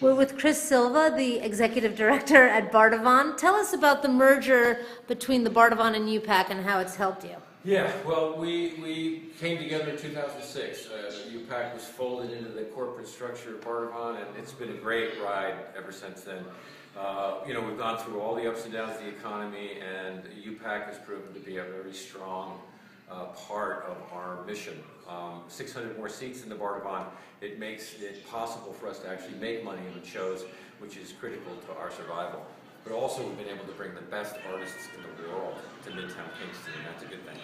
We're with Chris Silva, the Executive Director at Bardavon. Tell us about the merger between the Bardavon and UPAC and how it's helped you. Yeah, well, we, we came together in 2006. Uh, UPAC was folded into the corporate structure of Bardavon, and it's been a great ride ever since then. Uh, you know, we've gone through all the ups and downs of the economy, and UPAC has proven to be a very strong uh, part of our mission. Um, 600 more seats in the Bardavon, it makes it possible for us to actually make money in the shows, which is critical to our survival. But also, we've been able to bring the best artists in the world to Midtown Kingston, and that's a good thing.